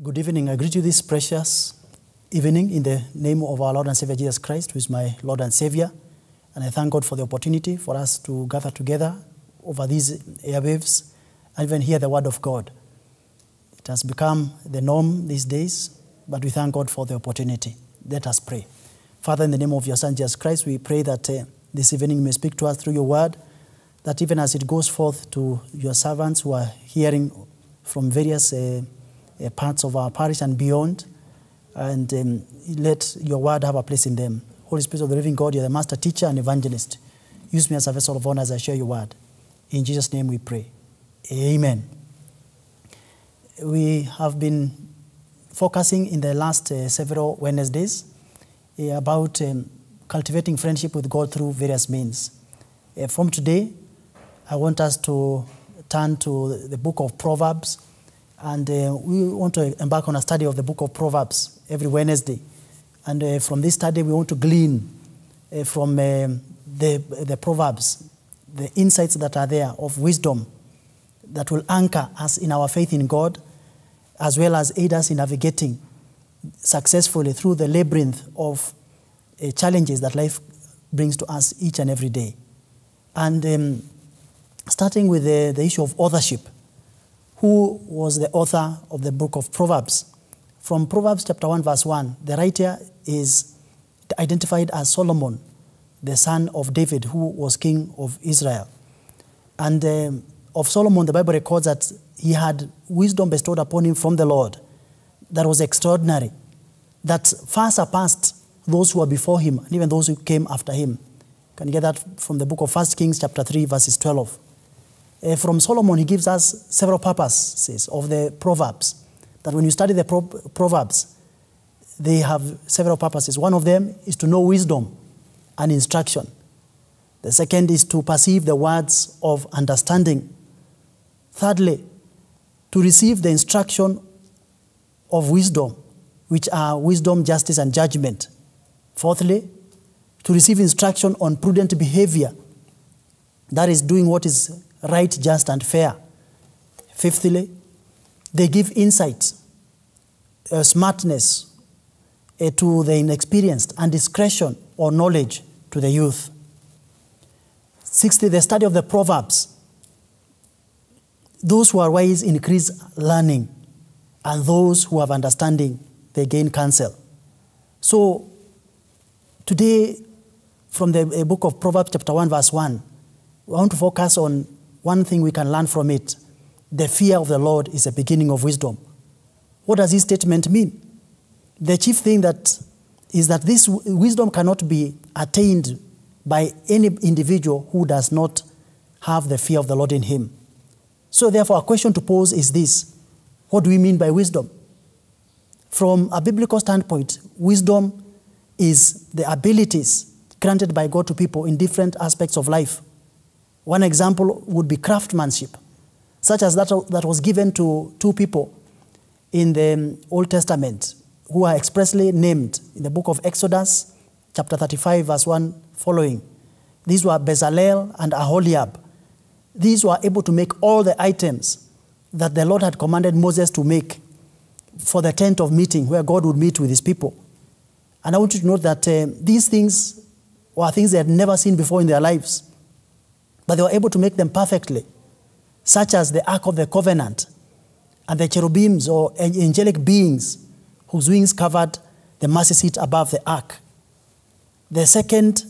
Good evening. I greet you this precious evening in the name of our Lord and Savior Jesus Christ, who is my Lord and Savior. And I thank God for the opportunity for us to gather together over these airwaves and even hear the word of God. It has become the norm these days, but we thank God for the opportunity. Let us pray. Father, in the name of your Son Jesus Christ, we pray that uh, this evening you may speak to us through your word, that even as it goes forth to your servants who are hearing from various uh, uh, parts of our parish and beyond, and um, let your word have a place in them. Holy Spirit of the living God, you're the master teacher and evangelist. Use me as a vessel of honor as I share your word. In Jesus' name we pray. Amen. We have been focusing in the last uh, several Wednesdays uh, about um, cultivating friendship with God through various means. Uh, from today, I want us to turn to the book of Proverbs, and uh, we want to embark on a study of the book of Proverbs every Wednesday. And uh, from this study, we want to glean uh, from um, the, the Proverbs the insights that are there of wisdom that will anchor us in our faith in God, as well as aid us in navigating successfully through the labyrinth of uh, challenges that life brings to us each and every day. And um, starting with the, the issue of authorship, who was the author of the book of Proverbs? From Proverbs chapter 1, verse 1, the writer is identified as Solomon, the son of David, who was king of Israel. And um, of Solomon, the Bible records that he had wisdom bestowed upon him from the Lord that was extraordinary, that far surpassed those who were before him and even those who came after him. Can you get that from the book of 1 Kings, chapter 3, verses 12. Uh, from Solomon, he gives us several purposes of the Proverbs. That when you study the Pro- Proverbs, they have several purposes. One of them is to know wisdom and instruction. The second is to perceive the words of understanding. Thirdly, to receive the instruction of wisdom, which are wisdom, justice, and judgment. Fourthly, to receive instruction on prudent behavior, that is, doing what is right, just, and fair. Fifthly, they give insight, uh, smartness uh, to the inexperienced, and discretion or knowledge to the youth. Sixthly, the study of the Proverbs. Those who are wise increase learning, and those who have understanding, they gain counsel. So, today, from the uh, book of Proverbs, chapter 1, verse 1, we want to focus on one thing we can learn from it. The fear of the Lord is the beginning of wisdom. What does this statement mean? The chief thing that is that this wisdom cannot be attained by any individual who does not have the fear of the Lord in him. So, therefore, a question to pose is this What do we mean by wisdom? From a biblical standpoint, wisdom is the abilities granted by God to people in different aspects of life. One example would be craftsmanship, such as that, that was given to two people in the Old Testament who are expressly named in the book of Exodus, chapter 35, verse 1 following. These were Bezalel and Aholiab. These were able to make all the items that the Lord had commanded Moses to make for the tent of meeting where God would meet with his people. And I want you to note that uh, these things were things they had never seen before in their lives, but they were able to make them perfectly, such as the Ark of the Covenant and the cherubims or angelic beings whose wings covered the mercy seat above the ark. The second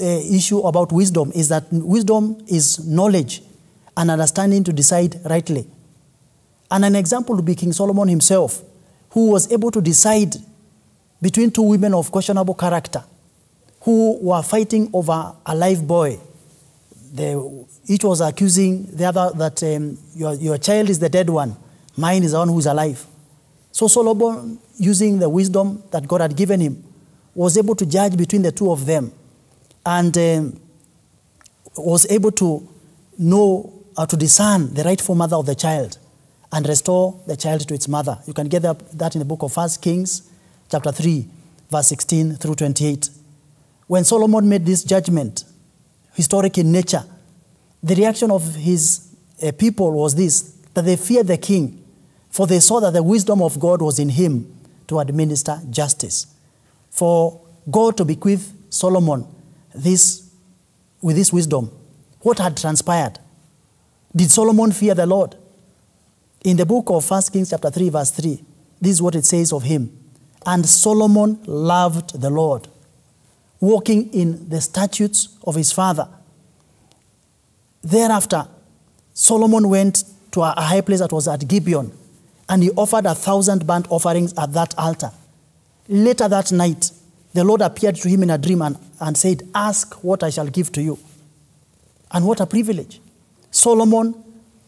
uh, issue about wisdom is that wisdom is knowledge and understanding to decide rightly. And an example would be King Solomon himself, who was able to decide between two women of questionable character who were fighting over a live boy. Each was accusing the other that um, your, your child is the dead one, mine is the one who's alive. So Solomon, using the wisdom that God had given him, was able to judge between the two of them and um, was able to know how to discern the rightful mother of the child and restore the child to its mother. You can get that in the book of 1 Kings, chapter 3, verse 16 through 28. When Solomon made this judgment, historic in nature, the reaction of his uh, people was this that they feared the king For they saw that the wisdom of God was in him to administer justice. For God to bequeath Solomon this, with this wisdom, what had transpired? Did Solomon fear the Lord? In the book of 1 Kings, chapter 3, verse 3, this is what it says of him. And Solomon loved the Lord, walking in the statutes of his father. Thereafter, Solomon went to a high place that was at Gibeon, and he offered a thousand burnt offerings at that altar. Later that night, the Lord appeared to him in a dream and, and said, Ask what I shall give to you. And what a privilege. Solomon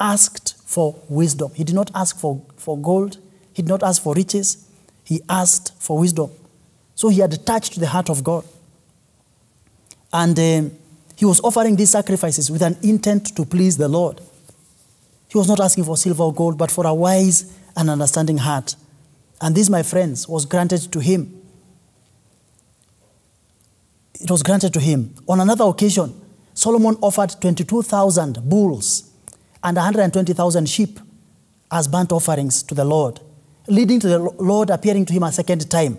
asked for wisdom. He did not ask for, for gold, he did not ask for riches, he asked for wisdom. So he had touched the heart of God. And um, he was offering these sacrifices with an intent to please the Lord. He was not asking for silver or gold, but for a wise and understanding heart. And this, my friends, was granted to him. It was granted to him. On another occasion, Solomon offered 22,000 bulls and 120,000 sheep as burnt offerings to the Lord, leading to the Lord appearing to him a second time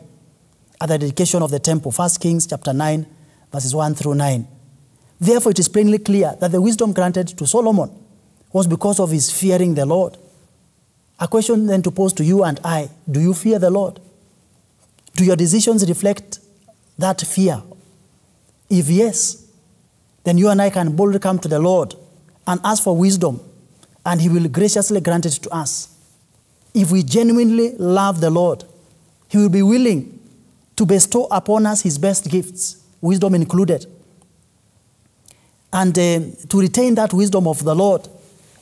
at the dedication of the temple. 1 Kings chapter 9, verses 1 through 9. Therefore, it is plainly clear that the wisdom granted to Solomon was because of his fearing the Lord. A question then to pose to you and I do you fear the Lord? Do your decisions reflect that fear? If yes, then you and I can boldly come to the Lord and ask for wisdom, and He will graciously grant it to us. If we genuinely love the Lord, He will be willing to bestow upon us His best gifts, wisdom included. And uh, to retain that wisdom of the Lord,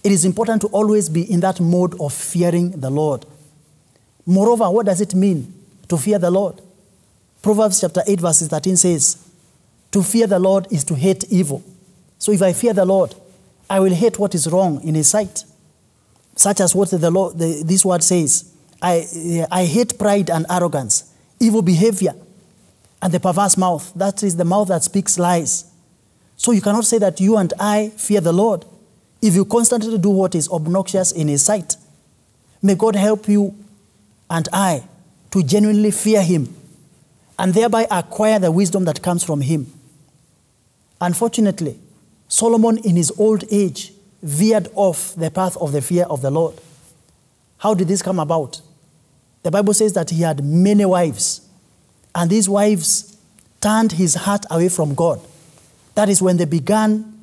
it is important to always be in that mode of fearing the Lord. Moreover, what does it mean to fear the Lord? Proverbs chapter 8, verses 13 says, To fear the Lord is to hate evil. So if I fear the Lord, I will hate what is wrong in His sight, such as what the Lord, the, this word says. I, I hate pride and arrogance, evil behavior, and the perverse mouth. That is the mouth that speaks lies. So you cannot say that you and I fear the Lord if you constantly do what is obnoxious in His sight. May God help you and I to genuinely fear Him and thereby acquire the wisdom that comes from Him. Unfortunately, Solomon in his old age veered off the path of the fear of the Lord. How did this come about? The Bible says that he had many wives, and these wives turned his heart away from God. That is when they began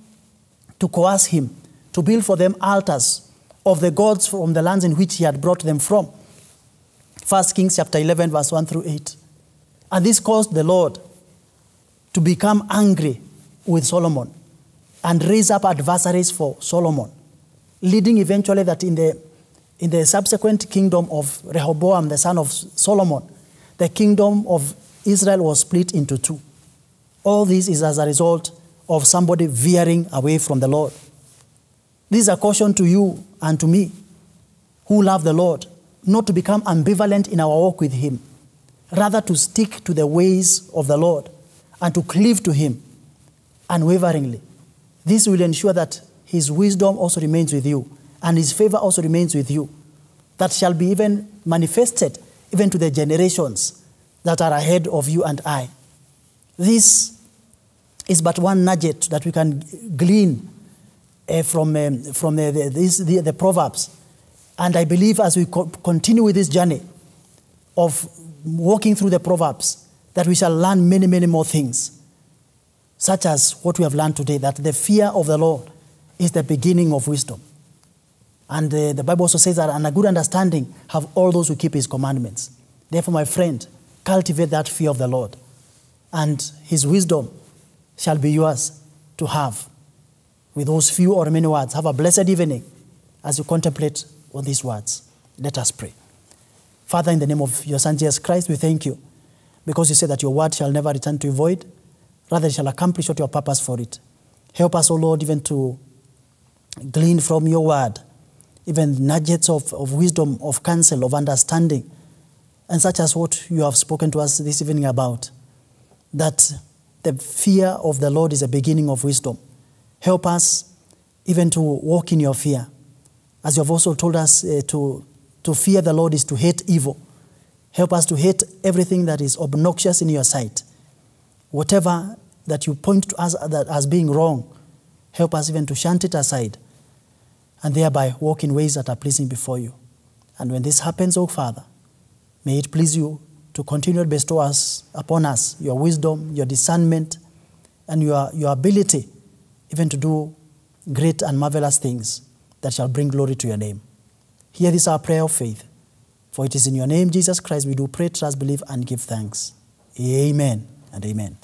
to coerce him to build for them altars of the gods from the lands in which he had brought them from. 1 Kings chapter 11, verse 1 through 8. And this caused the Lord to become angry with Solomon and raise up adversaries for Solomon, leading eventually that in the, in the subsequent kingdom of Rehoboam, the son of Solomon, the kingdom of Israel was split into two. All this is as a result of somebody veering away from the Lord. This is a caution to you and to me who love the Lord, not to become ambivalent in our walk with Him, rather to stick to the ways of the Lord and to cleave to Him unwaveringly. This will ensure that His wisdom also remains with you and His favor also remains with you. That shall be even manifested even to the generations that are ahead of you and I. This is but one nugget that we can glean uh, from, um, from the, the, this, the, the, Proverbs. And I believe as we co- continue with this journey of walking through the Proverbs, that we shall learn many, many more things, such as what we have learned today that the fear of the Lord is the beginning of wisdom. And uh, the Bible also says that, and a good understanding have all those who keep his commandments. Therefore, my friend, cultivate that fear of the Lord, and his wisdom shall be yours to have. With those few or many words, have a blessed evening as you contemplate on these words. Let us pray. Father, in the name of your Son Jesus Christ, we thank you because you said that your word shall never return to void, rather, it shall accomplish what your purpose for it. Help us, O Lord, even to glean from your word, even nuggets of, of wisdom, of counsel, of understanding, and such as what you have spoken to us this evening about. That the fear of the Lord is a beginning of wisdom. Help us even to walk in your fear. As you have also told us uh, to To fear the Lord is to hate evil. Help us to hate everything that is obnoxious in your sight. Whatever that you point to us that as being wrong, help us even to shunt it aside and thereby walk in ways that are pleasing before you. And when this happens, O Father, may it please you to continue to bestow us upon us your wisdom, your discernment, and your, your ability even to do great and marvelous things that shall bring glory to your name. Hear this our prayer of faith. For it is in your name, Jesus Christ, we do pray, trust, believe, and give thanks. Amen and amen.